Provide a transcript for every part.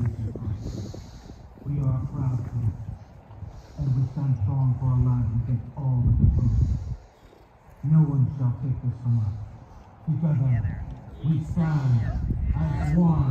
Together, we are proud people and we stand strong for our lives against all of it. And we stand as one.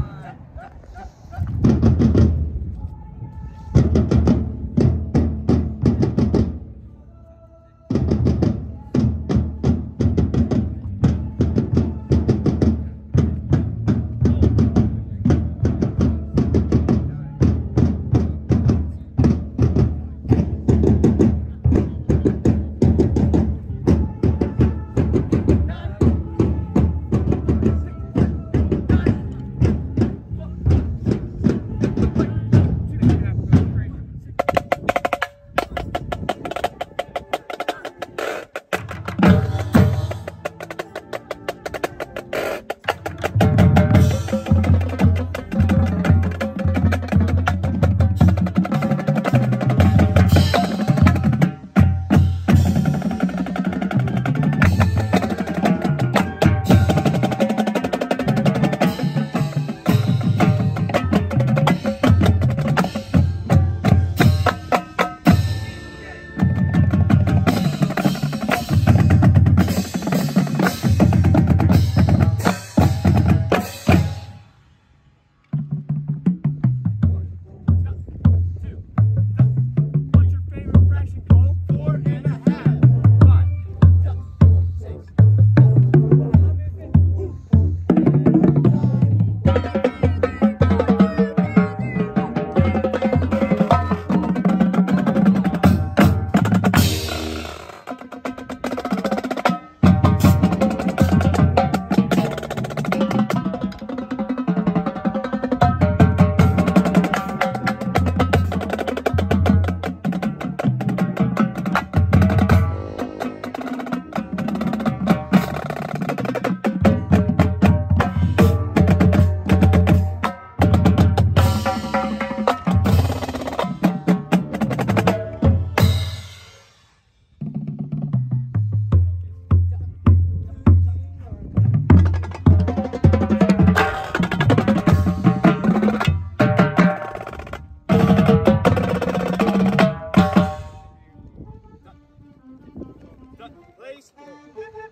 Place.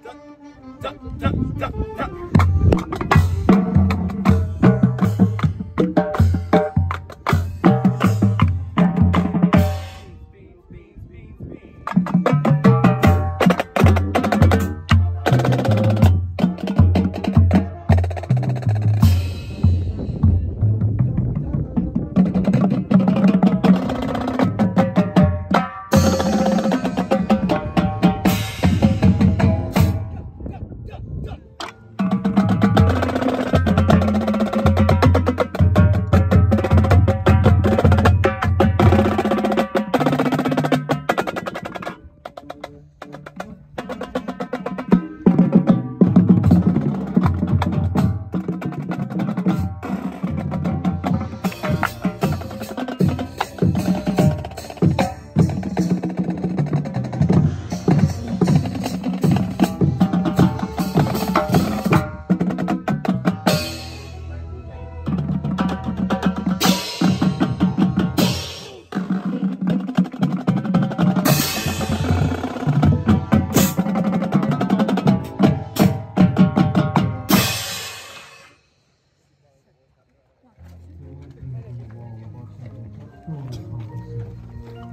Duck, duck, duck, duck, duck.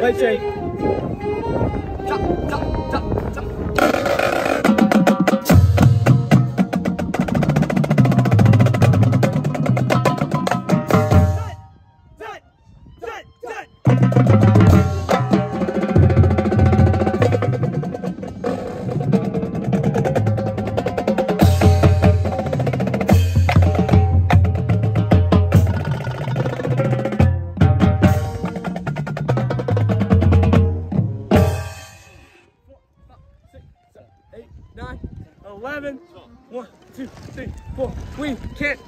Vai gente. we can't